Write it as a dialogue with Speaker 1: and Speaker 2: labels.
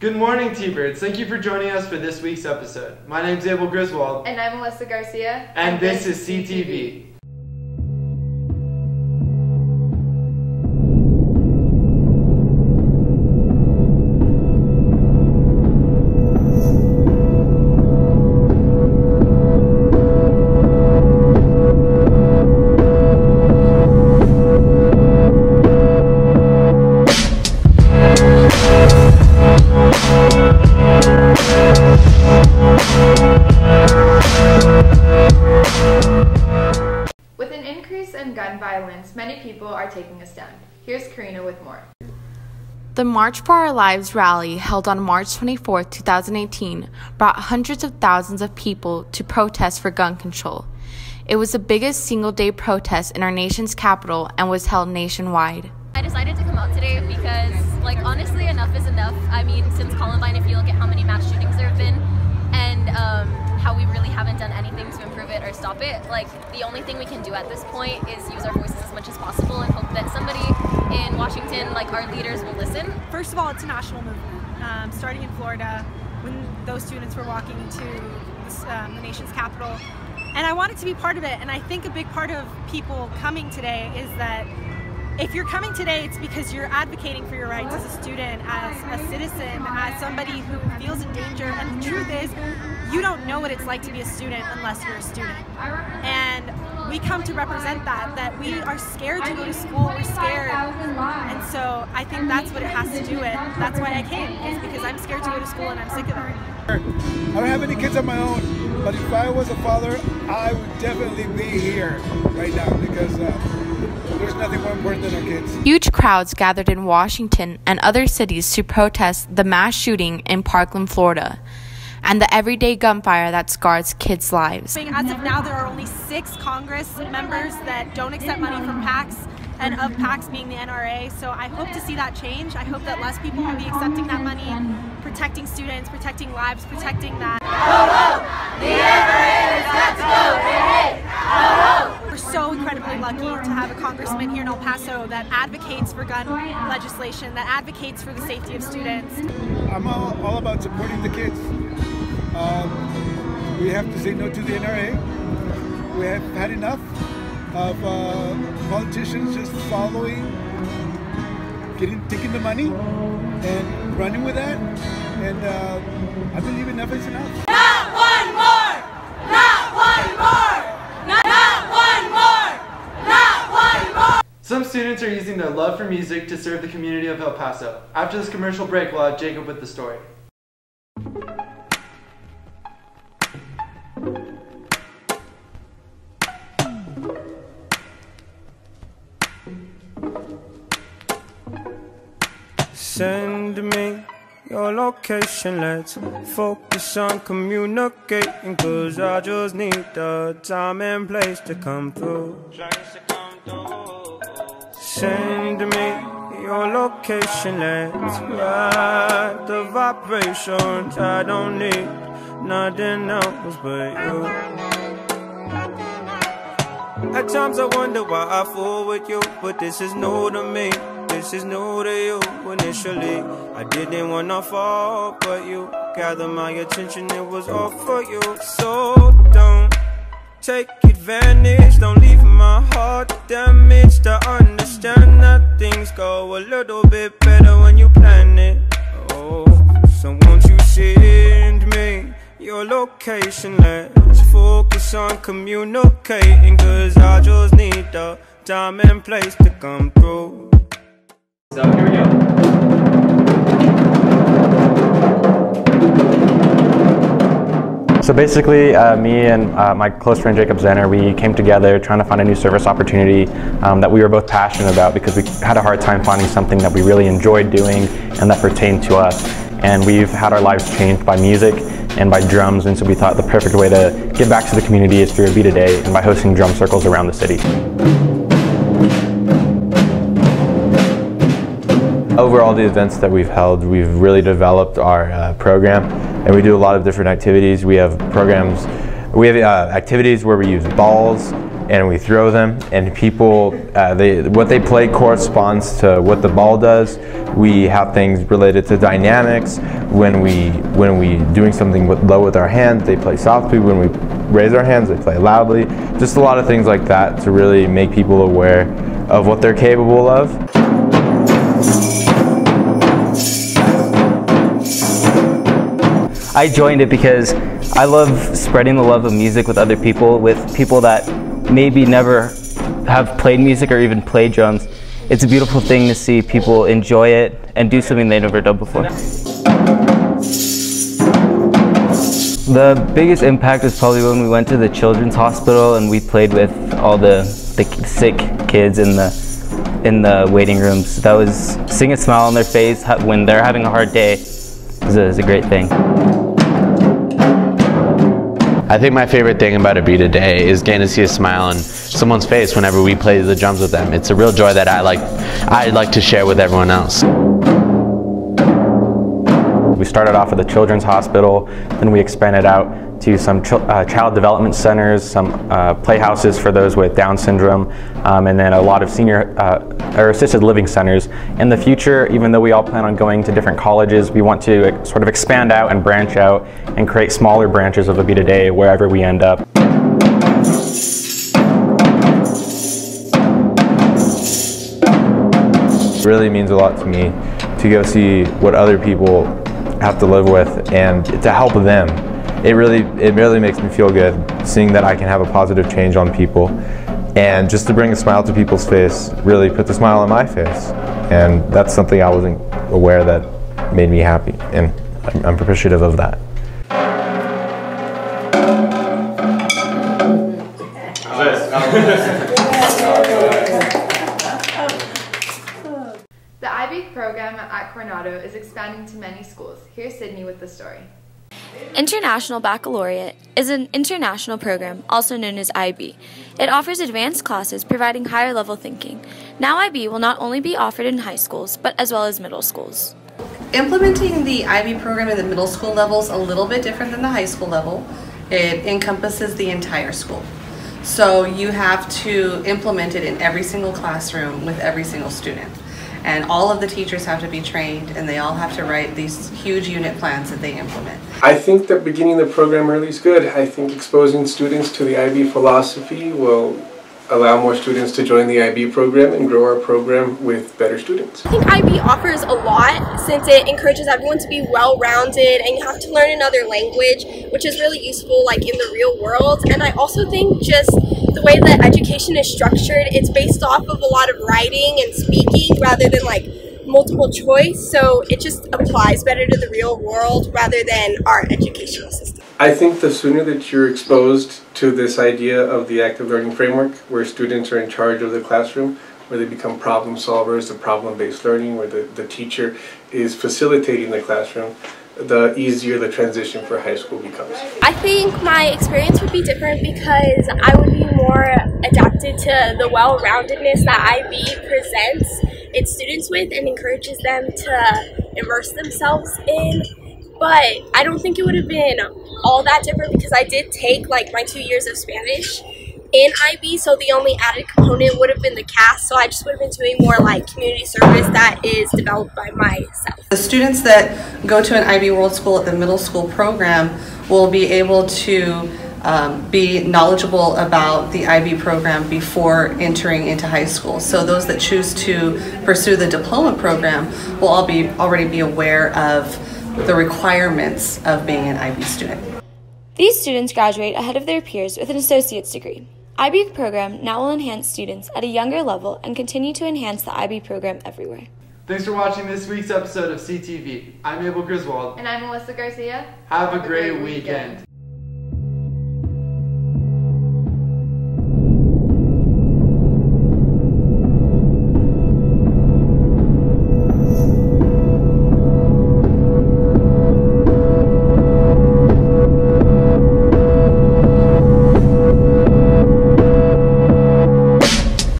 Speaker 1: Good morning, T-Birds. Thank you for joining us for this week's episode. My name's Abel Griswold,
Speaker 2: And I'm Melissa Garcia.
Speaker 1: and this is CTV.
Speaker 2: With gun violence, many people are taking a stand. Here's Karina with more.
Speaker 3: The March for Our Lives rally held on March 24, 2018, brought hundreds of thousands of people to protest for gun control. It was the biggest single day protest in our nation's capital and was held nationwide.
Speaker 4: I decided to come out today because, like, honestly, enough is enough. I mean, since Columbine, if you look at how many mass shootings there have been and um, how we really haven't done anything to improve it or stop it, like, the only thing we can do at this point is use our voices as much as possible and hope that somebody in Washington, like our leaders, will listen.
Speaker 5: First of all, it's a national movement. Um, starting in Florida, when those students were walking to um, the nation's capital, and I wanted to be part of it. And I think a big part of people coming today is that if you're coming today, it's because you're advocating for your rights as a student, as a citizen, as somebody who feels in danger. And the truth is, you don't know what it's like to be a student unless you're a student. And we come to represent that, that we are scared to go to school, we're scared. And so I think that's what it has to do with. That's why I came, is because I'm scared to go to school and I'm sick of it.
Speaker 6: I don't have any kids of my own, but if I was a father, I would definitely be here right now because uh, there's nothing more important than our kids.
Speaker 3: Huge crowds gathered in Washington and other cities to protest the mass shooting in Parkland, Florida, and the everyday gunfire that scars kids' lives.
Speaker 5: As of now, there are only six Congress members that don't accept money from PACs, and of PACs being the NRA. So I hope to see that change. I hope that less people will be accepting that money, protecting students, protecting lives, protecting that. We're so incredibly lucky to have a congressman here in El Paso that advocates for gun legislation, that advocates for the safety of students.
Speaker 6: I'm all, all about supporting the kids. Um, we have to say no to the NRA. We have had enough of uh, politicians just following, getting taking the money, and running with that. And uh, I believe enough is enough.
Speaker 1: Some students are using their love for music to serve the community of El Paso. After this commercial break, we'll have Jacob with the story.
Speaker 7: Send me your location, let's focus on communicating. Cause I just need the time and place to come through. Send me your location, let's ride the vibrations. I don't need nothing else but you. At times I wonder why I fool with you, but this is new to me. This is new to you. Initially, I didn't wanna fall, but you gathered my attention. It was all for you. So don't take advantage. Don't leave my heart damaged. Go a little bit better when you plan it. Oh, so won't you send me your location? Let's focus on communicating. Cause I just need the time and place to come through.
Speaker 1: So here we go.
Speaker 8: So basically, uh, me and uh, my close friend Jacob Zenner, we came together trying to find a new service opportunity um, that we were both passionate about because we had a hard time finding something that we really enjoyed doing and that pertained to us. And we've had our lives changed by music and by drums, and so we thought the perfect way to give back to the community is through a Beat a Day and by hosting drum circles around the city. Over all the events that we've held, we've really developed our uh, program, and we do a lot of different activities. We have programs, we have uh, activities where we use balls and we throw them, and people, uh, they what they play corresponds to what the ball does. We have things related to dynamics.
Speaker 9: when we when we doing something with, low with our hands, they play softly. When we raise our hands, they play loudly. Just a lot of things like that to really make people aware of what they're capable of.
Speaker 10: I joined it because I love spreading the love of music with other people, with people that maybe never have played music or even played drums. It's a beautiful thing to see people enjoy it and do something they never done before. The biggest impact was probably when we went to the children's hospital and we played with all the, the sick kids in the in the waiting rooms. That was seeing a smile on their face when they're having a hard day is a, is a great thing.
Speaker 11: I think my favorite thing about a beat a day is getting to see a smile on someone's face whenever we play the drums with them. It's a real joy that I like I'd like to share with everyone else.
Speaker 8: We started off at the Children's Hospital, then we expanded out to some ch uh, child development centers, some uh, playhouses for those with Down syndrome, um, and then a lot of senior uh, or assisted living centers. In the future, even though we all plan on going to different colleges, we want to uh, sort of expand out and branch out and create smaller branches of a Beat a Day wherever we end up.
Speaker 9: It really means a lot to me to go see what other people have to live with and to help them. It really, it really makes me feel good seeing that I can have a positive change on people and just to bring a smile to people's face really put the smile on my face. And that's something I wasn't aware that made me happy and I'm, I'm appreciative of that.
Speaker 2: Program at Coronado is expanding to many schools. Here's Sydney with the story.
Speaker 12: International Baccalaureate is an international program, also known as IB. It offers advanced classes providing higher level thinking. Now, IB will not only be offered in high schools, but as well as middle schools.
Speaker 13: Implementing the IB program at the middle school level is a little bit different than the high school level. It encompasses the entire school. So you have to implement it in every single classroom with every single student and all of the teachers have to be trained and they all have to write these huge unit plans that they implement.
Speaker 14: I think that beginning the program early is good. I think exposing students to the IB philosophy will allow more students to join the IB program and grow our program with better students.
Speaker 15: I think IB offers a lot since it encourages everyone to be well-rounded and you have to learn another language which is really useful like in the real world and I also think just the way that education is structured, it's based off of a lot of writing and speaking rather than like multiple choice. So it just applies better to the real world rather than our educational system.
Speaker 14: I think the sooner that you're exposed to this idea of the active learning framework, where students are in charge of the classroom, where they become problem solvers, the problem-based learning, where the, the teacher is facilitating the classroom, the easier the transition for high school becomes.
Speaker 15: I think my experience would be different because I would be more adapted to the well-roundedness that IB presents its students with and encourages them to immerse themselves in. But I don't think it would have been all that different because I did take like my two years of Spanish in IB, so the only added component would have been the CAS, so I just would have been doing more like community service that is developed by myself.
Speaker 13: The students that go to an IB World School at the middle school program will be able to um, be knowledgeable about the IB program before entering into high school. So those that choose to pursue the diploma program will all be already be aware of the requirements of being an IB student.
Speaker 12: These students graduate ahead of their peers with an associate's degree. IB program now will enhance students at a younger level and continue to enhance the IB program everywhere.
Speaker 1: Thanks for watching this week's episode of CTV. I'm Abel Griswold.
Speaker 2: And I'm Melissa Garcia.
Speaker 1: Have, Have a, great, great weekend. weekend.